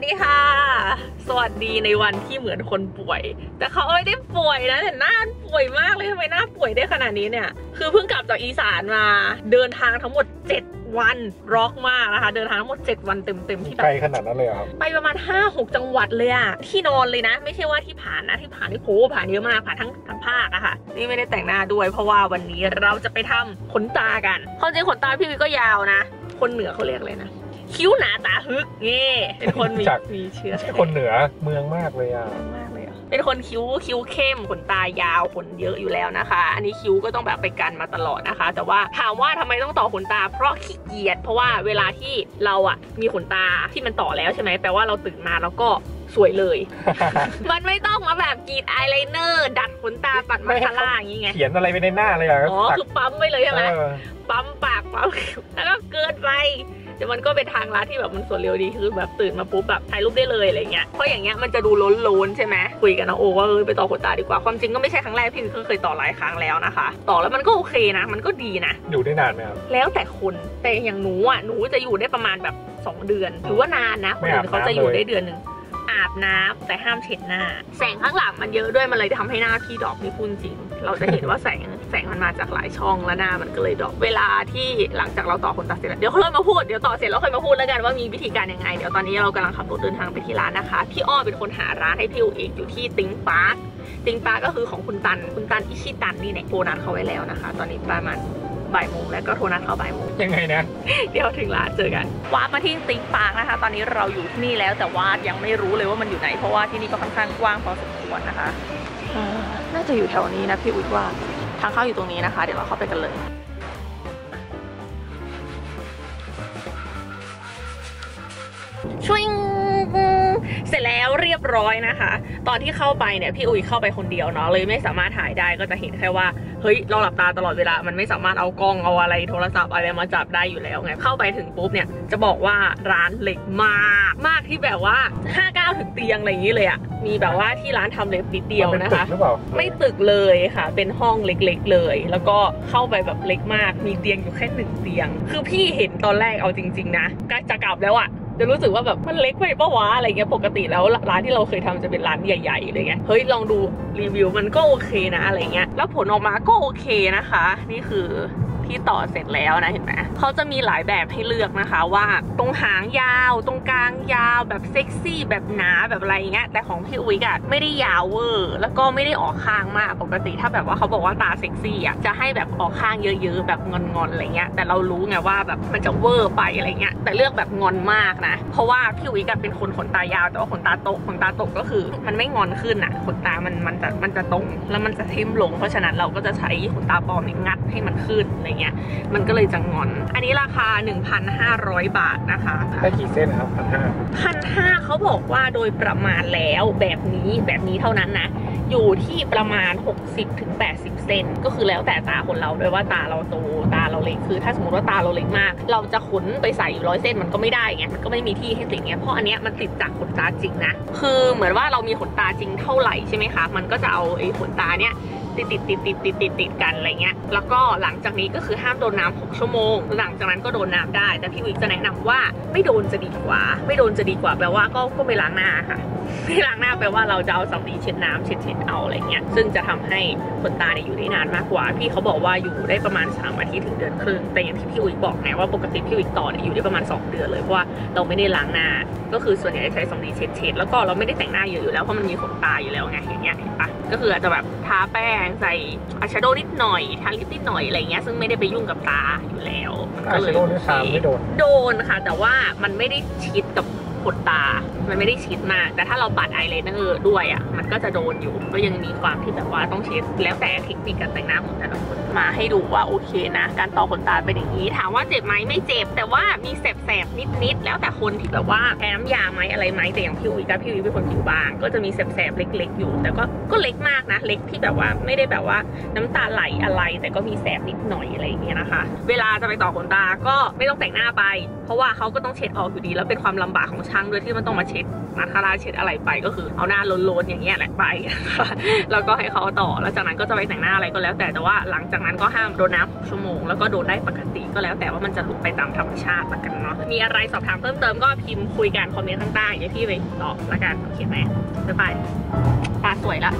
วัสดีค่ะ สวัสดีในวันที่เหมือนคนป่วย แต่เขาไม่ได้ป่วยนะแต่หน้าป่วยมากเลยทำไมหน้าป่วยได้ขนาดนี้เนี่ย คือเพิ่งกลับจากอีสานมา เดินทางทั้งหมด 7 วันร็อกมากนะคะ เดินทางทั้งหมด 7 วันเต็มๆที่แบไกลบขนาดนั้นเลยเหรอครับ ไปประมาณ 5-6 จังหวัดเลยอะที่นอนเลยนะ ไม่ใช่ว่าที่ผ่านนะที่ผ่านนี่โหผ่านเยอะมากผ่านทั้งทั้งภาคอะค่ะ นี่ไม่ได้แต่งหน้าด้วย เพราะว่าวันนี้เราจะไปทำขนตากันความจริงขนตาพี่วิก็ยาวนะ คนเหนือเขาเรียกเลยนะ คิ้วหนาตาฮึกนี่เป็นคนมีจากมีเชื้อใช่คนเหนือเมืองมากเลยอะมากเลยอะเป็นคนคิ้วคิ้วเข้มขนตายาวขนเยอะอยู่แล้วนะคะ อันนี้คิ้วก็ต้องแบบไปกันมาตลอดนะคะ แต่ว่าถามว่าทำไมต้องต่อขนตา เพราะขี้เกียจเพราะว่าเวลาที่เราอะมีขนตาที่มันต่อแล้วใช่ไหมแปลว่าเราตื่นมาแล้วก็สวยเลย มันไม่ต้องมาแบบกรีดอายไลเนอร์ ดัดขนตาปัดมาคาร่าอย่างงี้ไง เขียนอะไรไปในหน้าเลยอะ อ๋อตักคือปั๊มไว้เลยใช่ไหมเออปั๊มปากปั๊มแล้วก็เกินไป แต่มันก็เป็นทางลัดที่แบบมันสวนเร็วดีคือแบบตื่นมาปุ๊บแบบถ่ายรูปได้เลยอะไรเงี้ยเพราะอย่างเงี้ยมันจะดูล้นล้นๆใช่ไหมคุยกันนะโอว่าเออไปต่อขนตาดีกว่าความจริงก็ไม่ใช่ครั้งแรกพี่ก็เคยต่อหลายครั้งแล้วนะคะ ต่อแล้วมันก็โอเคนะ มันก็ดีนะอยู่ได้นานไหมครับแล้วแต่คนแต่อย่างหนูอะหนูจะอยู่ได้ประมาณแบบ 2 เดือนถือว่านานนะคนอื่นเขาจะอยู่ได้เดือนหนึ่งอาบน้ำแต่ห้ามเช็ดหน้า แสงข้างหลังมันเยอะด้วยมันเลยทำให้หน้าพี่ดรอปนี่พูดจริง เราจะเห็นว่าแสง แสงมันมาจากหลายช่องแล้วหน้ามันก็เลย drop เวลาที่หลังจากเราต่อขนตาเสร็จแล้วเดี๋ยวค่อยมาพูดเดี๋ยวต่อเสร็จแล้วค่อยมาพูดแล้วกันว่ามีวิธีการยังไง เดี๋ยวตอนนี้เรากำลังขับรถเดินทางไปที่ร้านนะคะพี่อ้อเป็นคนหาร้านให้พี่อุ๊ยเองอยู่ที่ Think Park Think Park ก็คือของคุณตันคุณตันอิชิตันนี่เนี่ยโทรนัดเขาไว้แล้วนะคะ ตอนนี้ประมาณบ่ายโมงแล้วก็โทรนัดเขาบ่ายโมงยังไงนะ เดี๋ยวถึงร้านเจอกัน warp มาที่ Think Park นะคะ ตอนนี้เราอยู่ที่นี่แล้วแต่ว่ายังไม่รู้เลยว่ามันอยู่ไหน เพราะว่าที่นี่ก็ค่อนข้างกว้างพอสมควรนะคะเอ่อน่าจะอยู่แถวนี้นะพี่อุ๊ดว่า ทางเข้าอยู่ตรงนี้นะคะ เดี๋ยวเราเข้าไปกันเลยช่วง เสร็จแล้วเรียบร้อยนะคะ ตอนที่เข้าไปเนี่ยพี่อุ๋ยเข้าไปคนเดียวเนาะเลยไม่สามารถถ่ายได้ก็จะเห็นแค่ว่าเฮ้ยเราหลับตาตลอดเวลา มันไม่สามารถเอากล้องเอาอะไรโทรศัพท์อะไรมาจับได้อยู่แล้วไงเข้าไปถึงปุ๊บเนี่ยจะบอกว่าร้านเล็กมากมากที่แบบว่า5 9ถึงเตียงอะไรอย่างนี้เลยอะมีแบบว่าที่ร้านทำเล็บนิดเดียวนะคะมัเป็ตึกหรือเปล่าไม่ตึกเลยค่ะ เป็นห้องเล็กๆเลย แล้วก็เข้าไปแบบเล็กมาก มีเตียงอยู่แค่หนึ่งเตียง คือพี่เห็นตอนแรกเอาจริง ๆ นะก็จะกลับแล้วอะ จะรู้สึกว่าแบบมันเล็กไปปะวะอะไรเงี้ยปกติแล้วร้านที่เราเคยทำจะเป็นร้านใหญ่ๆอะไรเงี้ยเฮ้ยลองดูรีวิวมันก็โอเคนะอะไรเงี้ยแล้วผลออกมาก็โอเคนะคะ นี่คือ ที่ต่อเสร็จแล้วนะเห็นไหมเขาจะมีหลายแบบให้เลือกนะคะว่าตรงหางยาวตรงกลางยาวแบบเซ็กซี่แบบหนาแบบอะไรเงี้ยแต่ของพี่อุ๊ยอะไม่ได้ยาวเวอร์แล้วก็ไม่ได้ออกข้างมากปกติถ้าแบบว่าเขาบอกว่าตาเซ็กซี่อะจะให้แบบออกข้างเยอะ ๆ แบบงอนๆอะไรเงี้ยแต่เรารู้ไงว่าแบบมันจะเวอร์ไปอะไรเงี้ยแต่เลือกแบบงอนมากนะ เพราะว่าพี่อุ๊ยอะเป็นคนขนตายาวแต่ว่าขนตาตกขนตาตกก็คือ มันไม่งอนขึ้นอะขนตามันมันจะมันจะตรง แล้วมันจะทิ่มลง เพราะฉะนั้นเราก็จะใช้ขนตาปลอมเนี่ยงัดให้มันขึ้นอะไรเงี้ย มันก็เลยจะงอน อันนี้ราคา 1,500 บาทนะคะได้กี่เส้นครับพันห้าพันห้าเขาบอกว่าโดยประมาณแล้วแบบนี้แบบนี้เท่านั้นนะอยู่ที่ประมาณ 60-80ถึง80เซนก็คือแล้วแต่ตาคนเราด้วยว่าตาเราโตตาเราเล็กคือ ถ้าสมมติว่าตาเราเล็กมาก เราจะขนไปใส่อยู่ร้อยเส้นมันก็ไม่ได้ไงมันก็ไม่มีที่ให้ติดไงเพราะอันเนี้ยมันติดจากขนตาจริงนะ คือเหมือนว่าเรามีขนตาจริงเท่าไหร่ใช่ไหมคะ มันก็จะเอาไอ้ขนตาเนี้ย ติดติดติดติดติดติดติดกันอะไรเงี้ยแล้วก็หลังจากนี้ก็คือห้ามโดนน้ำหกชั่วโมง หลังจากนั้นก็โดนน้ำได้ แต่พี่วิกจะแนะนำว่าไม่โดนจะดีกว่า ไม่โดนจะดีกว่าแปลว่าก็ก็ไปล้างหน้าค่ะ ไม่ล้างหน้าแปลว่าเราจะเอาสำลีเช็ดน้ำเช็ดเช็ดเอาอะไรเงี้ยซึ่งจะทำให้ขนตาเนี่ยอยู่ได้นานมากกว่า พี่เขาบอกว่าอยู่ได้ประมาณ3อาทิตย์ถึงเดือนครึ่งแต่อย่างที่พี่วิกบอกไงว่าปกติพี่วิกต่อเนี่ยอยู่ได้ประมาณ 2 เดือนเลยเพราะว่าเราไม่ได้ล้างหน้า ก็คือส่วนใหญ่จะใช้สำลีเช็ดเช็ดแล้วก็เราไม่ได้แต่งหน้าเยอะอยู่แล้วเพราะมันมีขนตาอยู่แล้วไงอย่างเงี้ยเห็นปะก็คืออาจจะแบบทาแป้งใส่อายแชโดว์นิดหน่อยทา lip นิดหน่อยอะไรเงี้ยซึ่งไม่ได้ไปยุ่งกับตาอยู่แล้วอาเลเชโดนี่ทาไม่โดนโดนค่ะ แต่ว่ามันไม่ได้ชิดกับ ขนตา มันไม่ได้ชิดมาก แต่ถ้าเราปัดอายไลเนอร์ด้วยอะ มันก็จะโดนอยู่ ก็ยังมีความที่แบบว่าต้องเช็ดแล้วแต่เทคนิคการแต่งหน้าของแต่ละคน มาให้ดูว่าโอเคนะ การต่อขนตาเป็นอย่างนี้ ถามว่าเจ็บไหมไม่เจ็บ แต่ว่ามีแสบๆนิดๆ แล้วแต่คนที่แบบว่าแพ้น้ำยาไหมอะไรไหมแต่อย่างพี่อุ๊ยกับพี่อุ๊ยเป็นคนผิวบาง ก็จะมีแสบๆเล็ก ๆ อยู่ แต่ก็ ก็เล็กมากนะ เล็กที่แบบว่าไม่ได้แบบว่าน้ำตาไหลอะไร แต่ก็มีแสบนิดหน่อยอะไรอย่างเงี้ยนะคะ เวลาจะไปต่อขนตา ก็ไม่ต้องแต่งหน้าไป เพราะว่าเขาก็ต้องเช็ดออกอยู่ดี แล้วเป็นความลำบากของช่างด้วยที่มันต้องมาเช็ดมาคาราเช็ดอะไรไปก็คือเอาหน้าโลนๆอย่างเงี้ยแหละไปแล้วก็ให้เขาต่อแล้วจากนั้นก็จะไปแต่งหน้าอะไรก็แล้ว แต่แต่ว่าหลังจากนั้นก็ห้ามโดนน้ำชั่วโมงแล้วก็โดนได้ปกติก็แล้ว แต่ว่ามันจะหลุดไปตามธรรมชาติละกันเนาะมีอะไรสอบถามเพิ่มเติมก็พิมพ์คุยกันคอมเมนต์ข้างใต้เดี๋ยวพี่ไปตอบละกันโอเคไหมบ๊ายบายตาสวยละ